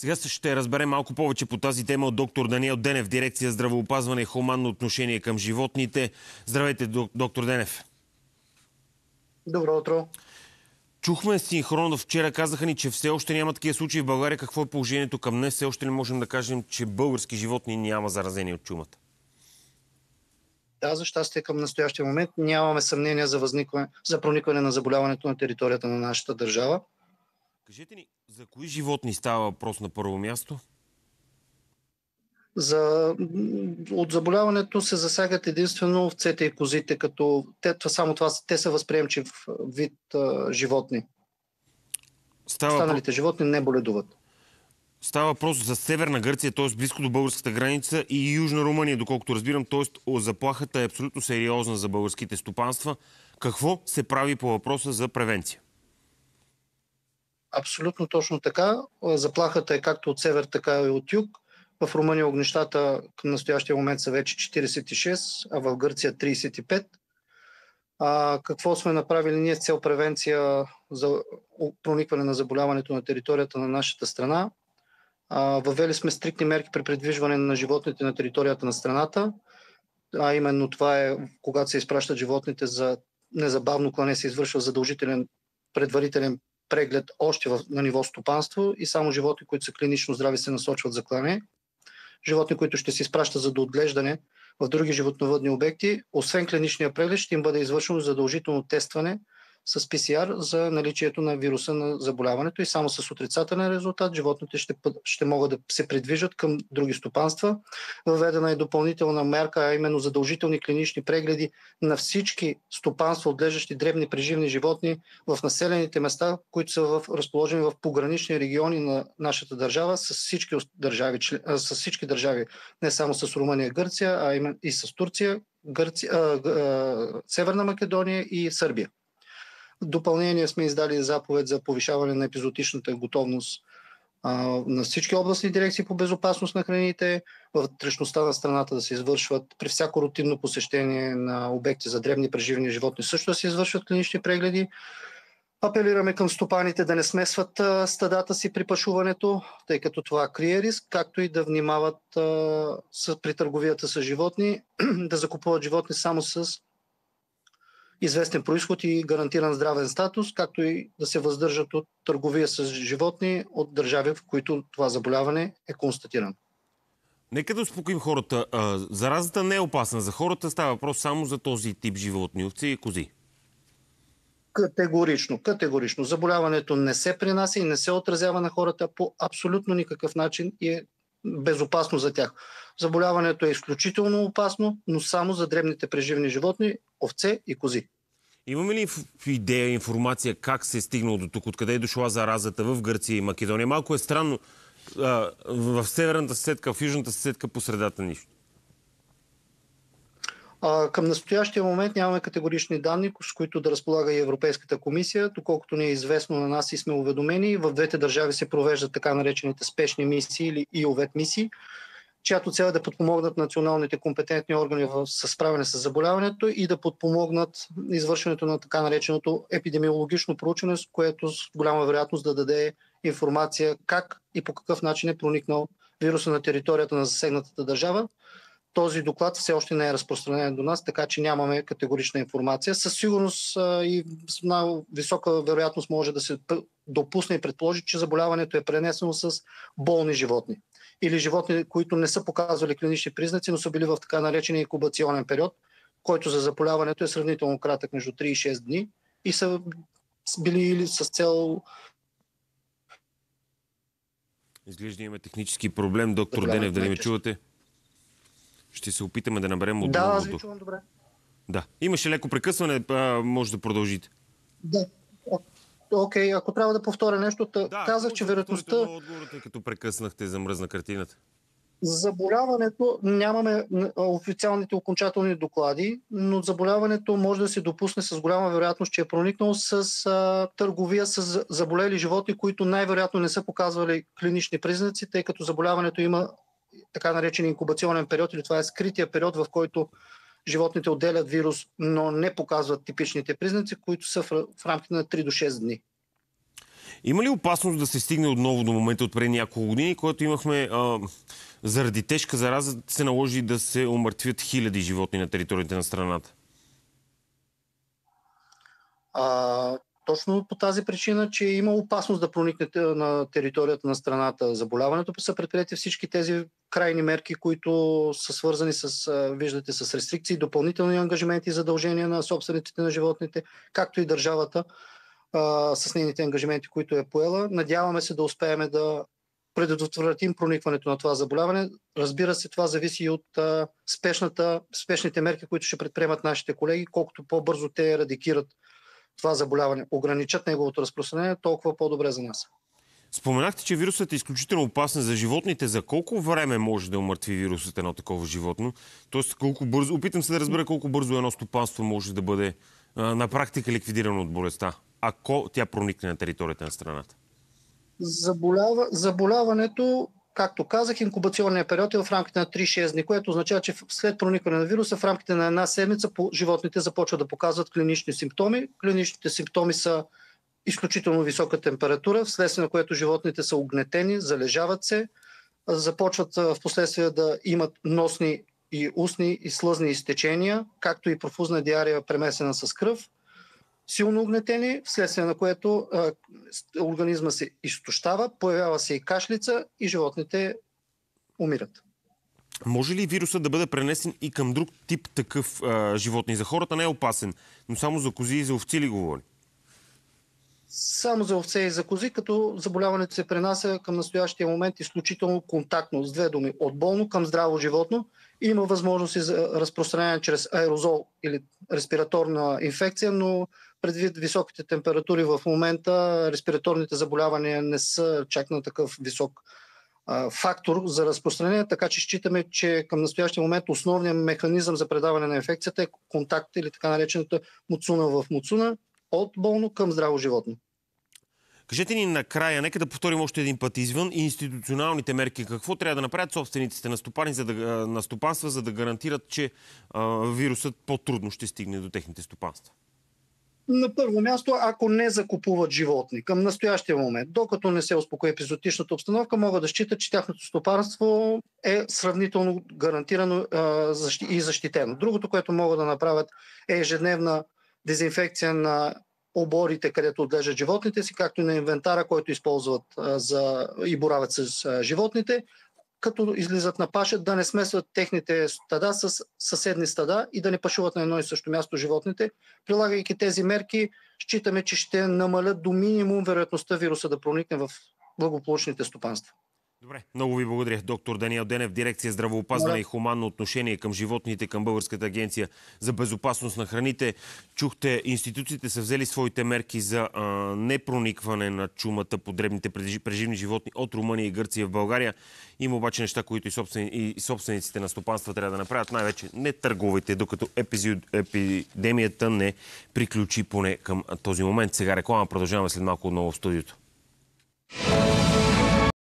Сега ще разберем малко повече по тази тема от доктор Даниел Денев, дирекция здравеопазване и хуманно отношение към животните. Здравейте, доктор Денев. Добро утро. Чухме синхронно. Вчера казаха ни, че все още няма такива случаи в България. Какво е положението към днес? Все още не можем да кажем, че български животни няма заразени от чумата. Да, за щастие към настоящия момент нямаме съмнение за, възникване, за проникване на заболяването на територията на нашата държава. Кажете ни, за кои животни става въпрос на първо място? За, от заболяването се засягат единствено овцете и козите, като те, само това, те са възприемчив вид а, животни. Става Останалите животни не боледуват. Става въпрос за Северна Гърция, т.е. близко до българската граница и Южна Румъния, доколкото разбирам. Т.е. заплахата е абсолютно сериозна за българските стопанства. Какво се прави по въпроса за превенция? Абсолютно точно така. Заплахата е както от север, така и от юг. В Румъния огнищата към настоящия момент са вече 46, а в Гърция 35. А, какво сме направили ние с цел превенция за проникване на заболяването на територията на нашата страна? А, въвели сме стриктни мерки при предвижване на животните на територията на страната, а именно това е когато се изпращат животните за незабавно клане се извършва задължителен предварителен преглед още в, на ниво стопанство и само животни, които са клинично здрави, се насочват за клане. Животни, които ще се изпращат за доотглеждане в други животновъдни обекти, освен клиничния преглед, ще им бъде извършено задължително тестване с ПСР за наличието на вируса на заболяването и само с отрицателен резултат животните ще, ще могат да се придвижат към други стопанства. Въведена е допълнителна мерка, а именно задължителни клинични прегледи на всички стопанства, отглеждащи дребни преживни животни в населените места, които са в, разположени в погранични региони на нашата държава с всички държави, с всички държави не само с Румъния Гърция, а и с Турция, Гърция, а, а, Северна Македония и Сърбия. Допълнение сме издали заповед за повишаване на епизодичната готовност на всички областни дирекции по безопасност на храните, вътрешността на страната да се извършват при всяко рутинно посещение на обекти за древни преживни животни също да се извършват клинични прегледи. Апелираме към стопаните да не смесват стадата си при пашуването, тъй като това крие риск, както и да внимават при търговията с животни, да закупуват животни само с известен происход и гарантиран здравен статус, както и да се въздържат от търговия с животни от държави, в които това заболяване е констатирано. Нека да успокоим хората. Заразата не е опасна за хората, става въпрос само за този тип животни, овци и кози. Категорично, категорично. Заболяването не се принася и не се отразява на хората по абсолютно никакъв начин и е безопасно за тях. Заболяването е изключително опасно, но само за дребните преживни животни, овце и кози. Имаме ли идея, информация как се е стигнало до тук, откъде е дошла заразата в Гърция и Македония? Малко е странно в северната съседка, в южната съседка по средата нищо. Към настоящия момент нямаме категорични данни, с които да разполага и Европейската комисия. Доколкото ни е известно на нас и сме уведомени, в двете държави се провеждат така наречените спешни мисии или ИОВЕТ мисии, чиято цел е да подпомогнат националните компетентни органи в справяне с заболяването и да подпомогнат извършването на така нареченото епидемиологично проучване, с което с голяма вероятност да даде информация как и по какъв начин е проникнал вируса на територията на засегнатата държава. Този доклад все още не е разпространен до нас, така че нямаме категорична информация. Със сигурност и с много висока вероятност може да се допусне и предположи, че заболяването е пренесено с болни животни или животни, които не са показвали клинични признаци, но са били в така наречения инкубационен период, който за заболяването е сравнително кратък, между 3 и 6 дни и са били или с цел Изглежда имаме технически проблем. Доктор да, Денев, дали ме чувате? Ще се опитаме да наберем отново. Да, аз ви чувам добре. Да. Имаше леко прекъсване, а, може да продължите. Да. Окей, okay, ако трябва да повторя нещо, да, казах, че вероятността... Да, отговора, тъй като прекъснахте за мръзна картината. Заболяването нямаме официалните окончателни доклади, но заболяването може да се допусне с голяма вероятност, че е проникнал с а, търговия с заболели животни, които най-вероятно не са показвали клинични признаци, тъй като заболяването има така наречен инкубационен период или това е скрития период, в който животните отделят вирус, но не показват типичните признаци, които са в, в рамките на 3 до 6 дни. Има ли опасност да се стигне отново до момента от преди няколко години, когато имахме а, заради тежка зараза се наложи да се умъртвят хиляди животни на територията на страната? А, точно по тази причина, че има опасност да проникне на територията на страната заболяването, са предприяти всички тези крайни мерки, които са свързани с, виждате, с рестрикции, допълнителни ангажименти и задължения на собствениците на животните, както и държавата а, с нейните ангажименти, които е поела. Надяваме се да успеем да предотвратим проникването на това заболяване. Разбира се, това зависи и от а, спешната, спешните мерки, които ще предприемат нашите колеги. Колкото по-бързо те радикират това заболяване, ограничат неговото разпространение, толкова по-добре за нас. Споменахте, че вирусът е изключително опасен за животните. За колко време може да умъртви вирусът едно такова животно? Тоест, колко бързо... Опитам се да разбера колко бързо едно стопанство може да бъде а, на практика ликвидирано от болестта, ако тя проникне на територията на страната. Заболява... Заболяването както казах, инкубационният период е в рамките на 3-6 дни, което означава, че след проникване на вируса в рамките на една седмица животните започват да показват клинични симптоми. Клиничните симптоми са изключително висока температура, вследствие на което животните са огнетени, залежават се, започват в последствие да имат носни и устни и слъзни изтечения, както и профузна диария премесена с кръв – силно огнетени, вследствие на което а, организма се изтощава, появява се и кашлица и животните умират. Може ли вирусът да бъде пренесен и към друг тип такъв а, животни? За хората не е опасен, но само за кози и за овци ли говори? Само за овце и за кози, като заболяването се пренася към настоящия момент изключително контактно, с две думи, от болно към здраво животно. Има възможности за разпространение чрез аерозол или респираторна инфекция, но предвид високите температури в момента, респираторните заболявания не са чак на такъв висок фактор за разпространение, така че считаме, че към настоящия момент основният механизъм за предаване на инфекцията е контакт или така наречената муцуна в муцуна от болно към здраво животно. Кажете ни накрая, нека да повторим още един път извън институционалните мерки. Какво трябва да направят собствениците на, стопани, за да, на стопанства, за да гарантират, че а, вирусът по-трудно ще стигне до техните стопанства? На първо място, ако не закупуват животни към настоящия момент, докато не се успокои епизотичната обстановка, могат да считат, че тяхното стопанство е сравнително гарантирано и защитено. Другото, което могат да направят е ежедневна дезинфекция на оборите, където отглеждат животните си, както и на инвентара, който използват за, и боравят с животните като излизат на паша, да не смесват техните стада с съседни стада и да не пашуват на едно и също място животните. Прилагайки тези мерки, считаме, че ще намалят до минимум вероятността вируса да проникне в благополучните стопанства. Добре, много ви благодаря. Доктор Даниел Денев, дирекция здравоопазване и хуманно отношение към животните, към Българската агенция за безопасност на храните. Чухте, институциите са взели своите мерки за а, непроникване на чумата по дребните преживни животни от Румъния и Гърция в България. Има обаче неща, които и, собствен, и собствениците на стопанства трябва да направят. Най-вече не търгувайте, докато епидемията не приключи поне към този момент. Сега реклама продължаваме след малко отново в студиото.